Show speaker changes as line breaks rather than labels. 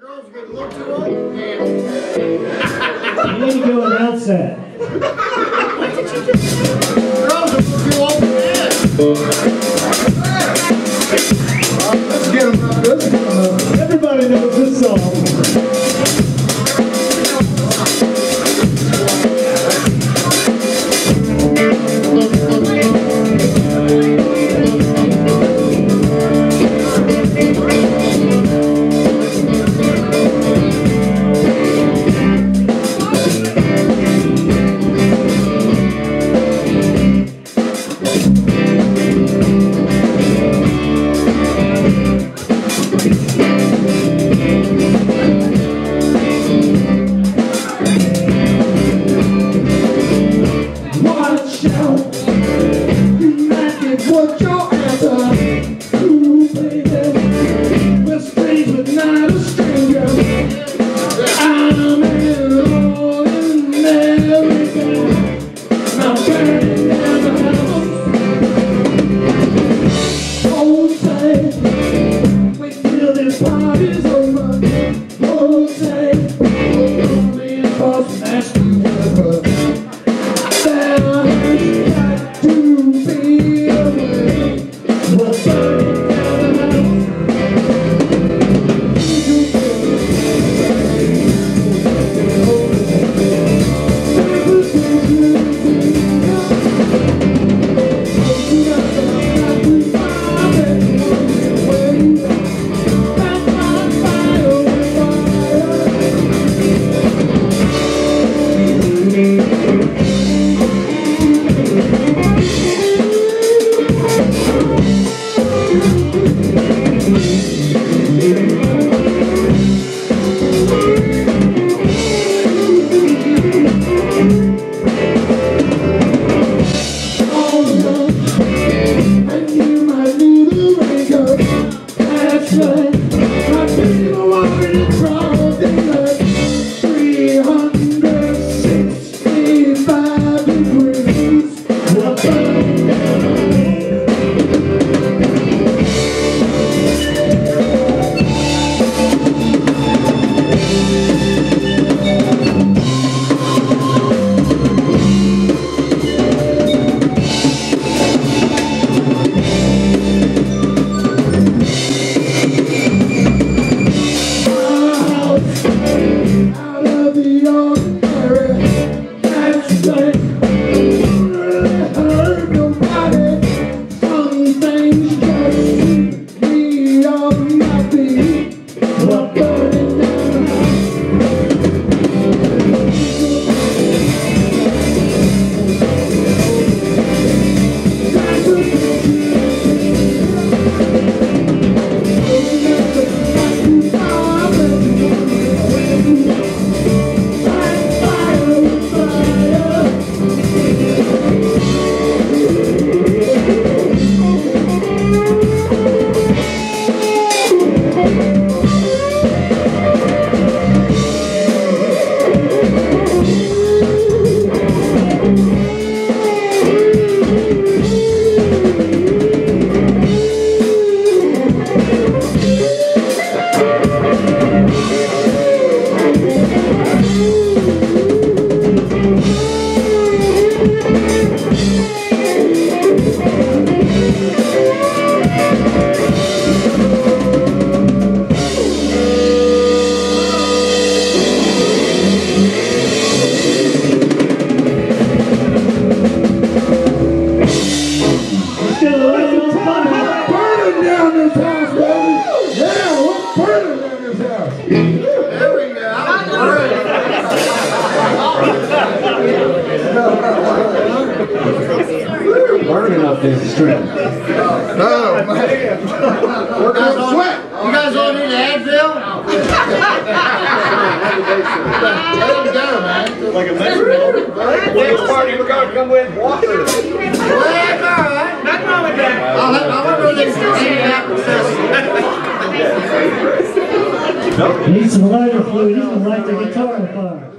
girls get a little too old.
You need to go announce that.
Girls are too old for that.
força That's
up this string.
Oh, man. We're
You guys
gonna
all-
sweat!
You guys all need an Advil? Let them go, man.
Like a Next party we're gonna come with water.
Well, that's all right. Nothing wrong with that. I'll, I'll remember these hanging out with this.
Need some lighter fluid. He's gonna light the guitar on fire.